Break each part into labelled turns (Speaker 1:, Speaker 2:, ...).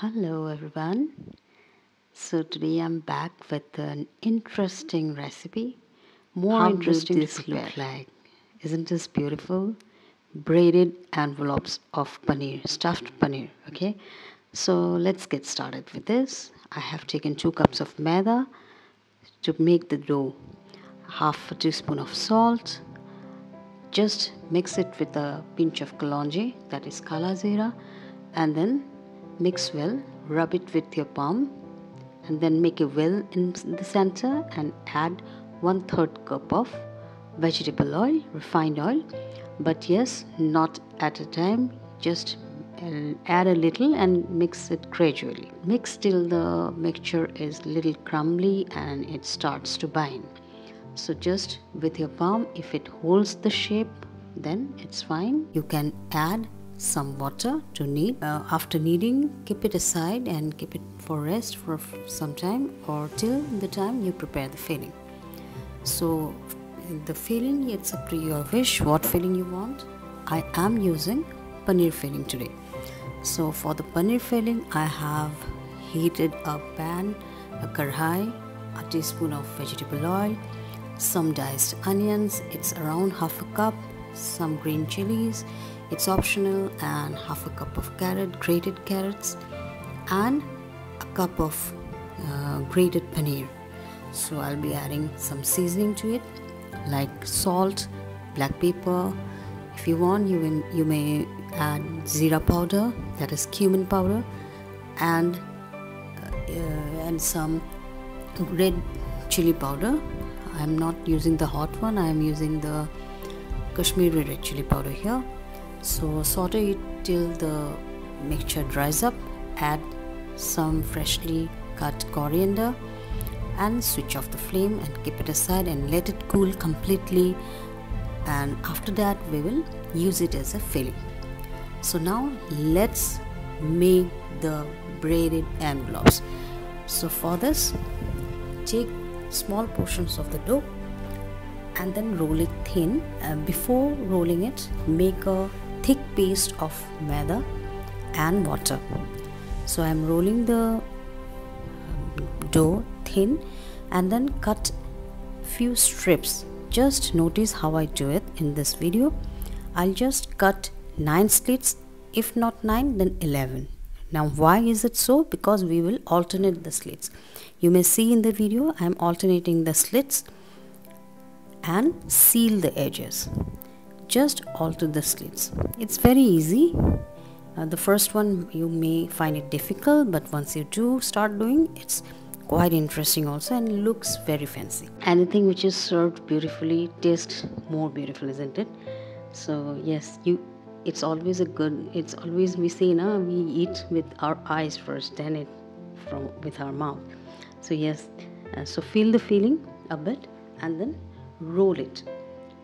Speaker 1: Hello everyone. So today I'm back with an interesting recipe. More
Speaker 2: How
Speaker 1: interesting
Speaker 2: would
Speaker 1: to
Speaker 2: look
Speaker 1: like? Isn't this beautiful? Braided envelopes of paneer, stuffed paneer. Okay. So let's get started with this. I have taken two cups of maida to make the dough. Half a teaspoon of salt. Just mix it with a pinch of kalonji, that is kala zira, and then mix well. Rub it with your palm, and then make a well in the center and add one third cup of vegetable oil, refined oil. But yes, not at a time. Just uh, add a little and mix it gradually. Mix till the mixture is little crumbly and it starts to bind. So just with your palm, if it holds the shape, then it's fine. You can add some water to knead. Uh, after kneading, keep it aside and keep it for rest for some time or till the time you prepare the filling. So the filling, it's up to your wish what filling you want. I am using paneer filling today. So for the paneer filling, I have heated a pan, a karhai, a teaspoon of vegetable oil, some diced onions, it's around half a cup, some green chilies, it's optional, and half a cup of carrot, grated carrots, and a cup of uh, grated paneer. So I'll be adding some seasoning to it, like salt, black pepper. If you want, you you may add zira powder, that is cumin powder, and uh, and some red chili powder. I'm not using the hot one. I am using the Kashmiri red chili powder here. So saute it till the mixture dries up. Add some freshly cut coriander and switch off the flame and keep it aside and let it cool completely. And after that we will use it as a filling. So now let's make the braided envelopes so for this take small portions of the dough and then roll it thin. Uh, before rolling it make a thick paste of maida and water. So i'm rolling the um, dough thin and then cut few strips. Just notice how I do it in this video. I'll just cut 9 slits if not 9 then 11 now why is it so? Because we will alternate the slits. You may see in the video I'm alternating the slits and seal the edges just alter the slits. It's very easy. Uh, the first one you may find it difficult but once you do start doing it's quite interesting also and looks very fancy. Anything which is served beautifully tastes more beautiful isn't it? So yes you it's always a good it's always we say now we eat with our eyes first then it from with our mouth. So yes uh, so feel the feeling a bit and then roll it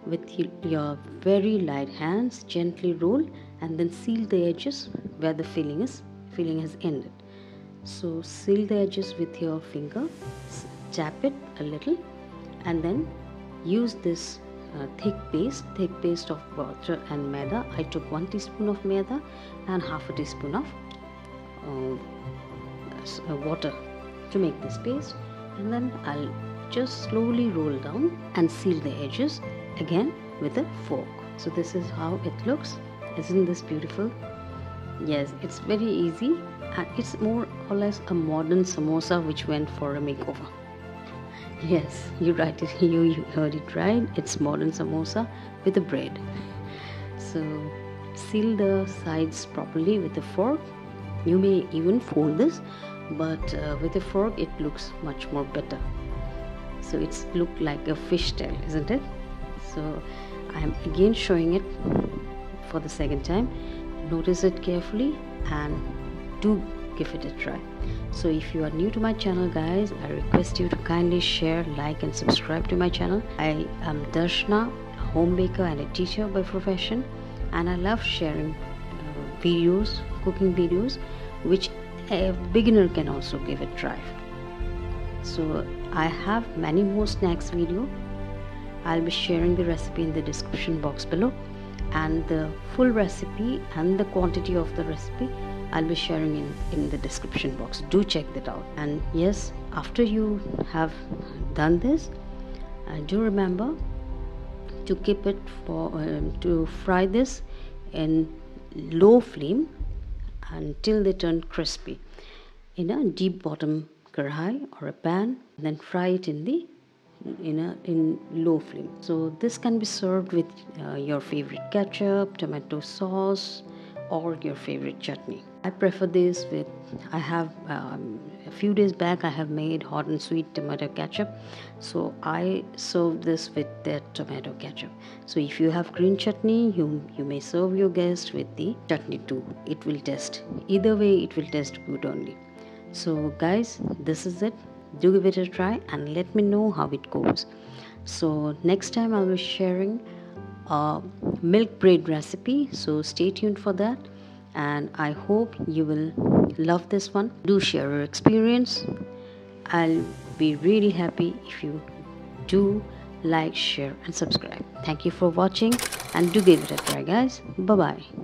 Speaker 1: with your very light hands gently roll and then seal the edges where the filling is filling has ended so seal the edges with your finger, tap it a little, and then use this uh, thick paste, thick paste of butter and maida. I took one teaspoon of maida and half a teaspoon of uh, water to make this paste, and then I'll just slowly roll down and seal the edges again with a fork. So this is how it looks. Isn't this beautiful? Yes, it's very easy and it's more or less a modern samosa which went for a makeover. Yes, you right it you, you heard it right. It's modern samosa with a bread. So seal the sides properly with a fork. You may even fold this, but uh, with a fork it looks much more better. So it's look like a fish tail, isn't it? So I am again showing it for the second time. Notice it carefully and do give it a try. So if you are new to my channel guys i request you to kindly share like and subscribe to my channel. I am Darshana a home baker and a teacher by profession and i love sharing uh, videos cooking videos which a beginner can also give a try. So i have many more snacks video i'll be sharing the recipe in the description box below and the full recipe and the quantity of the recipe I'll be sharing in, in the description box. Do check that out. And yes, after you have done this, uh, do remember to keep it for um, to fry this in low flame until they turn crispy in a deep bottom karhai or a pan then fry it in the in a in low flame. So this can be served with uh, your favorite ketchup tomato sauce or your favorite chutney. I prefer this with i have um, a few days back i have made hot and sweet tomato ketchup. So i serve this with that tomato ketchup. So if you have green chutney you you may serve your guest with the chutney too. It will taste either way it will taste good only. So guys this is it do give it a try and let me know how it goes. So next time i'll be sharing a milk bread recipe. So stay tuned for that. And i hope you will love this one. Do share your experience. I'll be really happy if you do like share and subscribe. Thank you for watching and do give it a try guys. Bye bye